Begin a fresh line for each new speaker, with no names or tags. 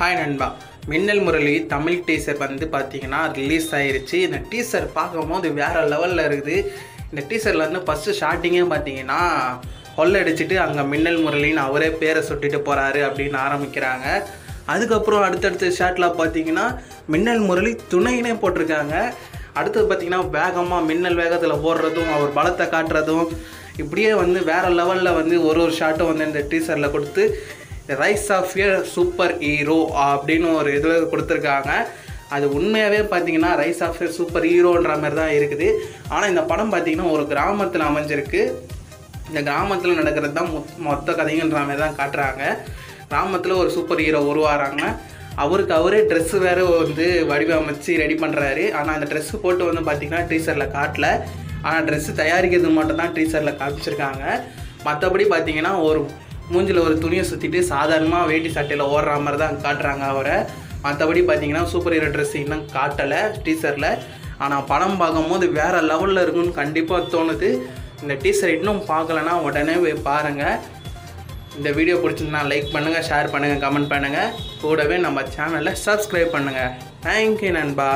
Hi நண்பா. மின்னல் Murali Tamil teaser வந்து பார்த்தீங்கன்னா ரிலீஸ் ஆயிருச்சு. இந்த டீசர் பார்க்கும்போது வேற லெவலில் இருக்குது. இந்த டீசரில் வந்து ஃபஸ்ட்டு ஸ்டார்டிங்கே பார்த்தீங்கன்னா கொள்ளடிச்சிட்டு அங்கே மின்னல் முரளின்னு அவரே பேரை சுட்டிட்டு போகிறாரு அப்படின்னு ஆரம்பிக்கிறாங்க. அதுக்கப்புறம் அடுத்தடுத்த ஷாட்டில் பார்த்தீங்கன்னா மின்னல் முரளி துணையினே போட்டிருக்காங்க. அடுத்தது பார்த்தீங்கன்னா வேகமாக மின்னல் வேகத்தில் ஓடுறதும் அவர் பலத்தை காட்டுறதும் இப்படியே வந்து வேறு லெவலில் வந்து ஒரு ஒரு ஷாட்டும் வந்து இந்த டீசரில் கொடுத்து rise of a super hero அப்படின்னு ஒரு இதில் கொடுத்துருக்காங்க. அது உண்மையாகவே பார்த்தீங்கன்னா ரைஸ் ஆஃப் ஏ சூப்பர் ஹீரோன்ற மாதிரி தான் இருக்குது. ஆனால் இந்த படம் பார்த்தீங்கன்னா ஒரு கிராமத்தில் அமைஞ்சிருக்கு. இந்த கிராமத்தில் நடக்கிறது தான் மொத் மொத்த கதைங்கன்ற மாதிரி தான் காட்டுறாங்க. கிராமத்தில் ஒரு சூப்பர் ஹீரோ உருவாகிறாங்க அவருக்கு அவரே ட்ரெஸ்ஸு வேறு வந்து வடிவமைச்சு ரெடி பண்ணுறாரு ஆனால் அந்த ட்ரெஸ்ஸு போட்டு வந்து பார்த்திங்கன்னா டீசரில் காட்டல. ஆனால் ட்ரெஸ்ஸு தயாரிக்கிறது மட்டும் தான் டீசரில் காமிச்சிருக்காங்க. மற்றபடி பார்த்தீங்கன்னா ஒரு மூஞ்சில் ஒரு துணியை சுற்றிட்டு சாதாரணமாக வேட்டி சட்டையில் ஓடுற மாதிரி தான் காட்டுறாங்க அவரை. மற்றபடி பார்த்தீங்கன்னா சூப்பர் ஹீரோ ட்ரெஸ் இன்னும் காட்டலை டீசரில் ஆனால் படம் பார்க்கும்போது வேறு லெவலில் இருக்கும்னு கண்டிப்பாக தோணுது. இந்த டீசர் இன்னும் பார்க்கலன்னா உடனே போய் பாருங்கள் இந்த வீடியோ பிடிச்சிருந்தா லைக் பண்ணுங்கள் ஷேர் பண்ணுங்கள் கமெண்ட் பண்ணுங்கள் கூடவே நம்ம சேனலை சப்ஸ்கிரைப் பண்ணுங்கள் தேங்க்யூ நண்பா.